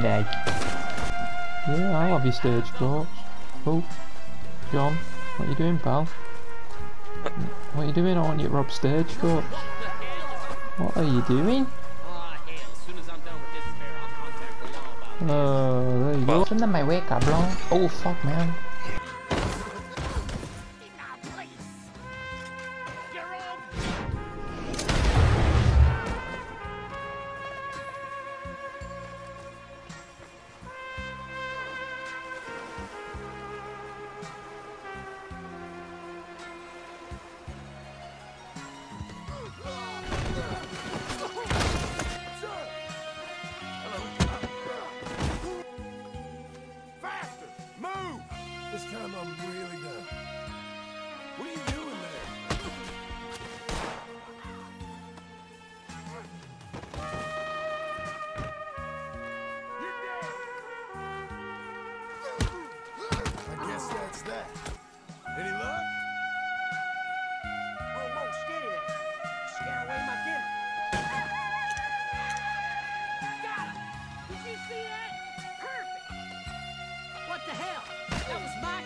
they? Yeah, I'll have your stagecoach. Oh, John, what you doing, pal? What you doing? I want you to rob stagecoach. What are you doing? Oh, there you go. Send them my way, cabrón. Oh, fuck, man. That. Any luck? Oh, whoa, whoa, steady there. Scare away my dinner. Got him! Did you see that? Perfect! What the hell? That was my